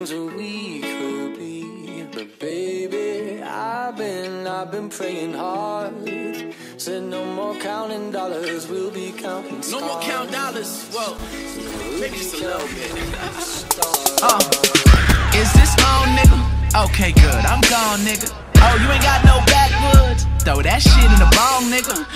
we could be, but baby, I've been, I've been praying hard. Said no more counting dollars, we'll be counting stars. No more count dollars. Well, maybe just a little bit. Uh, is this on, nigga? Okay, good. I'm gone, nigga. Oh, you ain't got no backwoods? Throw that shit in the bong, nigga.